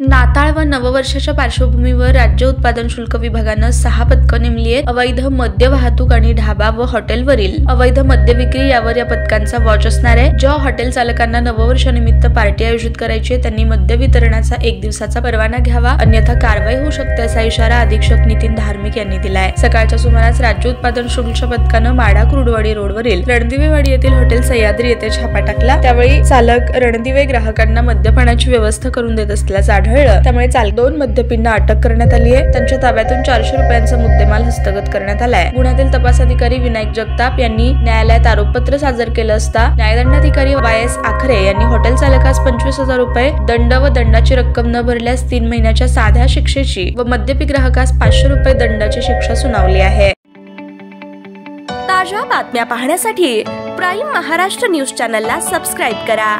नाताळ व नववर्षाच्या पार्श्वभूमीवर राज्य उत्पादन शुल्क विभागानं सहा पथकं नेमली आहेत. अवैध मद्य वाहतूक आणि ढाबा व हॉटेलवरील अवैध मद्य विक्री यावर या पथकांचा वॉच असणार आहे ज्या हॉटेल चालकांना नववर्षानिमित्त पार्टी आयोजित करायची आहे, त्यांनी मद्य वितरणाचा एक दिवसाचा परवाना घ्यावा अन्यथा कारवाई होऊ शकते असा इशारा अधीक्षक नितीन धार्मिक यांनी दिलाय. सकाळच्या सुमारास राज्य उत्पादन शुल्कच्या पथकानं माडा कुर्डवाडी रोडवरील रणदिवेवाडी येथील हॉटेल सह्याद्री येथे छापा टाकला. त्यावेळी चालक रणदिवे ग्राहकांना मद्यपानाची व्यवस्था करून देत असल्याचा आढळलं. त्यामुळे चाल दोन मद्यपींना अटक करण्यात आली आहे. त्यांच्या ताब्यातून चारशे रुपयांचा मुद्देमाल हस्तगत करण्यात आलाय. गुन्ह्यातील तपास अधिकारी विनायक जगताप यांनी न्यायालयात आरोपपत्र सादर केलं असता न्यायदंडाधिकारी वाय एस आखरे यांनी हॉटेल चालकास पंचवीस हजार रुपये दंड व दंडाची रक्कम न भरल्यास तीन महिन्याच्या साध्या शिक्षेची व मद्यपी ग्राहकास पाचशे रुपये दंडाची शिक्षा सुनावली आहे. ताज्या बातम्या पाहण्यासाठी प्राईम महाराष्ट्र न्यूज चॅनलला सबस्क्राईब करा.